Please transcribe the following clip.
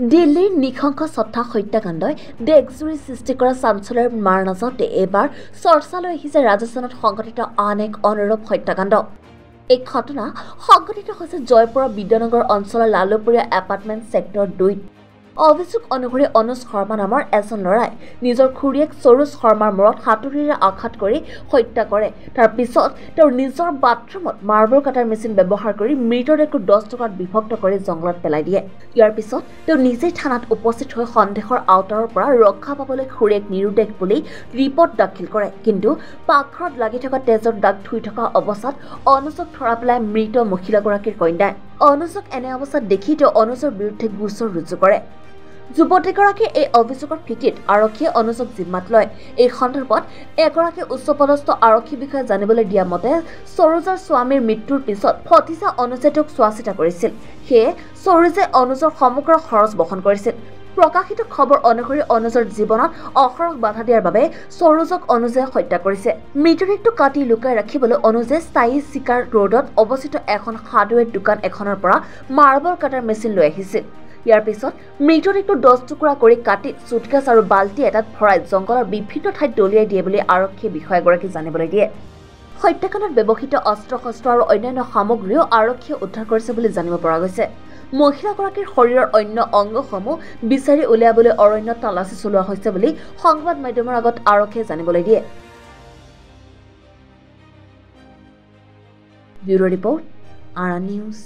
দিল্লীৰ নিশংস ছথা হত্যাকাণ্ডই দেশজুৰি সৃষ্টি কৰা চাঞ্চলৰ মাৰ নাযাওঁতে এইবাৰ চৰ্চালৈ আহিছে ৰাজস্থানত সংঘটিত আন এক অনুৰূপ হত্যাকাণ্ড। এই ঘটনা সংঘটিত হৈছে জয়পুৰৰ বিদ্যানগৰ অঞ্চলৰ লালুপুৰীয়া এপাৰ্টমেণ্ট ছেক্টৰ দুইত। অভিযোগ অনুসৰি অনুজ শৰ্মা নামৰ এজন ল'ৰাই নিজৰ খুৰীয়েক সৰোজ শৰ্মাৰ মূৰত হাতুৰিৰে আঘাত কৰি হত্যা কৰে। তাৰ পিছত তেওঁৰ নিজৰ বাথৰুমত মাৰ্বল কাটাৰ মেচিন ব্যৱহাৰ কৰি মৃতদেহটো দহ টকাত বিভক্ত কৰি জংঘলত পেলাই দিয়ে। ইয়াৰ পিছত তেওঁ নিজেই থানাত উপস্থিত হৈ সন্দেহৰ আওতাৰৰ পৰা ৰক্ষা পাবলৈ খুৰীয়েক নিৰুদ্দেশ বুলি ৰিপৰ্ট দাখিল কৰে। কিন্তু পাকঘৰত লাগি থকা তেজৰ দাগ ধুই থকা অৱস্থাত অনুজক ধৰা পেলাই মৃত মহিলাগৰাকীৰ কন্যাই। অনুজক এনে অৱস্থাত দেখি তেওঁ অনুজৰ বিৰুদ্ধে গোচৰ ৰুজু কৰে। যুৱতীগৰাকীৰ এই অভিযোগৰ ভিত্তিত আৰক্ষীয়ে অনুজক জিম্মাত লয়। এই সন্দৰ্ভত এগৰাকী উচ্চপদস্থ আৰক্ষী বিষয়াই জানিবলৈ দিয়া মতে সৰোজৰ স্বামীৰ মৃত্যুৰ পিছত ফতিজা অনুজে তেওঁক চোৱা চিতা কৰিছিল। সেয়ে সৰোজে অনুজৰ সমগ্ৰ খৰচ বহন কৰিছিল। প্ৰকাশিত খবৰ অনুসৰি অনুজৰ জীৱনত অহৰহ বাধা দিয়াৰ বাবে সৰোজক অনুজে হত্যা কৰিছে। মৃতদেহটো কাটি লুকাই ৰাখিবলৈ অনুজে স্থায়ী চিকাৰ ৰোডত অৱস্থিত এখন হাৰ্ডৱেৰ দোকান এখনৰ পৰা মাৰ্বল কাটাৰ মেচিন লৈ আহিছিল। ইয়াৰ পিছত মৃতদেহটো দহ টুকুৰা কৰি কাটি চুটকেছ আৰু বাল্টি এটাত ভৰাই জংঘলৰ বিভিন্ন ঠাইত দলিয়াই দিয়ে বুলি আৰক্ষীয়ে বিষয়াগৰাকীক জানিবলৈ দিয়ে। হত্যাকাণ্ডত ব্যৱহৃত অস্ত্ৰ শস্ত্ৰ আৰু অন্যান্য সামগ্ৰীও আৰক্ষীয়ে উদ্ধাৰ কৰিছে বুলি জানিব পৰা গৈছে। মহিলাগৰাকীৰ শৰীৰৰ অন্য অংগসমূহ বিচাৰি উলিয়াবলৈ অৰণ্যত তালাচী চলোৱা হৈছে বুলি সংবাদ মাধ্যমৰ আগত আৰক্ষীয়ে জানিবলৈ দিয়ে। ব্যুৰ' ৰিপৰ্ট আৰা নিউজ।